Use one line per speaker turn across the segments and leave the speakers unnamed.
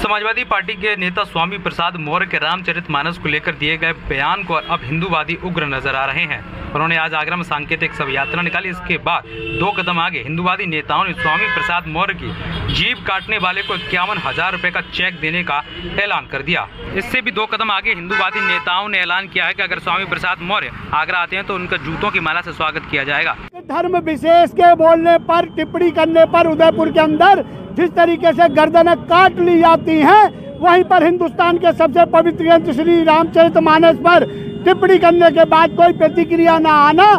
Samajwadi party के नेता स्वामी प्रसाद मौर्य के रामचरित मानस को लेकर दिए गए बयान को अब हिंदूवादी उग्र नज़र आ रहे हैं। उन्होंने आज आगरा में सांकेतिक शव यात्रा निकाली। इसके बाद दो कदम आगे हिंदूवादी नेताओं ने स्वामी प्रसाद मौर्य की जीप काटने वाले को इक्यावन हज़ार रूपए का चेक देने का ऐलान कर दिया। इससे भी दो कदम आगे हिंदूवादी नेताओं ने ऐलान किया है कि अगर स्वामी प्रसाद मौर्य आगरा आते हैं तो उनका जूतों की माला से स्वागत किया जाएगा।
धर्म विशेष के बोलने पर, टिप्पणी करने पर उदयपुर के अंदर जिस तरीके से गर्दनें काट ली जाती हैं, वहीं पर हिंदुस्तान के सबसे पवित्र ग्रंथ श्री रामचरित मानस पर टिप्पणी करने के बाद कोई प्रतिक्रिया न आना।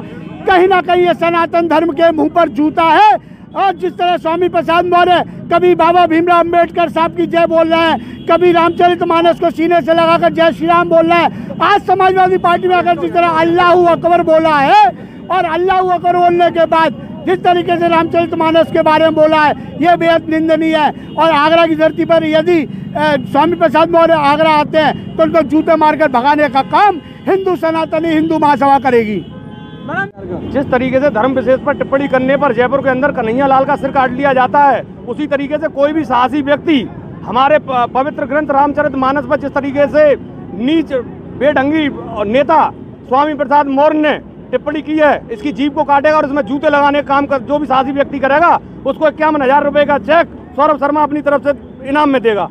कहीं ना कहीं ये सनातन धर्म के मुँह पर जूता है। और जिस तरह स्वामी प्रसाद मौर्य, कभी बाबा भीमराव अंबेडकर साहब की जय बोल रहे हैं, कभी रामचरित मानस को सीने से लगाकर जय श्री राम बोल रहे हैं। आज समाजवादी पार्टी में अगर जिस तरह अल्लाह अकबर बोला है और अल्लाह अकबर बोलने के बाद जिस तरीके से रामचरित मानस के बारे में बोला है, ये बेहद निंदनीय है। और आगरा की धरती पर यदि स्वामी प्रसाद मौर्य आगरा आते हैं तो उनको जूते मारकर भगाने का काम हिंदू सनातनी हिंदू महासभा करेगी।
जिस तरीके से धर्म विशेष पर टिप्पणी करने पर जयपुर के अंदर कन्हैया लाल का सिर काट लिया जाता है, उसी तरीके से कोई भी साहसी व्यक्ति हमारे पवित्र ग्रंथ रामचरित मानस पर जिस तरीके से नीच, बेढंगी नेता स्वामी प्रसाद मौर्य ने टिप्पणी की है, इसकी जीप को काटेगा और उसमें जूते लगाने का काम कर, जो भी साहसी व्यक्ति करेगा, उसको इक्यावन हज़ार रुपए का चेक सौरभ शर्मा अपनी तरफ़ से इनाम में देगा।